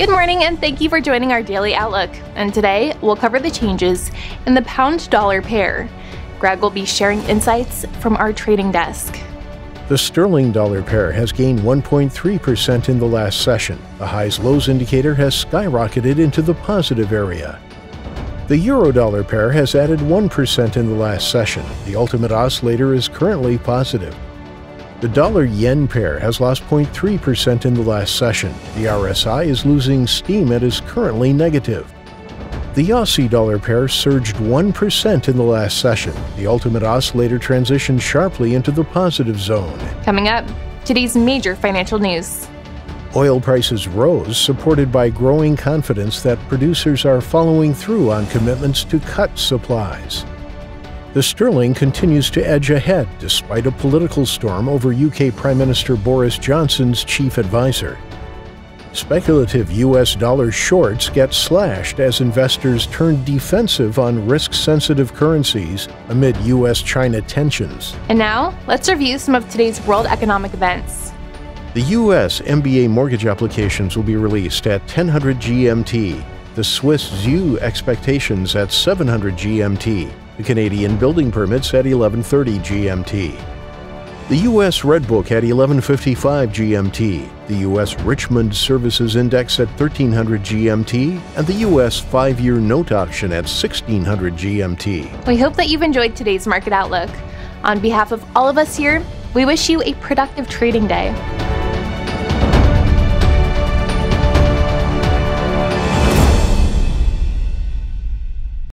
Good morning, and thank you for joining our daily outlook. And today, we'll cover the changes in the pound dollar pair. Greg will be sharing insights from our trading desk. The sterling dollar pair has gained 1.3% in the last session. The highs lows indicator has skyrocketed into the positive area. The euro dollar pair has added 1% in the last session. The ultimate oscillator is currently positive. The dollar yen pair has lost 0.3% in the last session. The RSI is losing steam and is currently negative. The Aussie dollar pair surged 1% in the last session. The ultimate oscillator transitioned sharply into the positive zone. Coming up, today's major financial news. Oil prices rose, supported by growing confidence that producers are following through on commitments to cut supplies. The sterling continues to edge ahead despite a political storm over UK Prime Minister Boris Johnson's chief advisor. Speculative US dollar shorts get slashed as investors turn defensive on risk sensitive currencies amid US China tensions. And now, let's review some of today's world economic events. The US MBA mortgage applications will be released at 1000 GMT, the Swiss ZEW expectations at 700 GMT, the Canadian building permits at 1130 GMT. The U.S. Red Book at 1155 GMT, the U.S. Richmond Services Index at 1300 GMT, and the U.S. five year note auction at 1600 GMT. We hope that you've enjoyed today's market outlook. On behalf of all of us here, we wish you a productive trading day.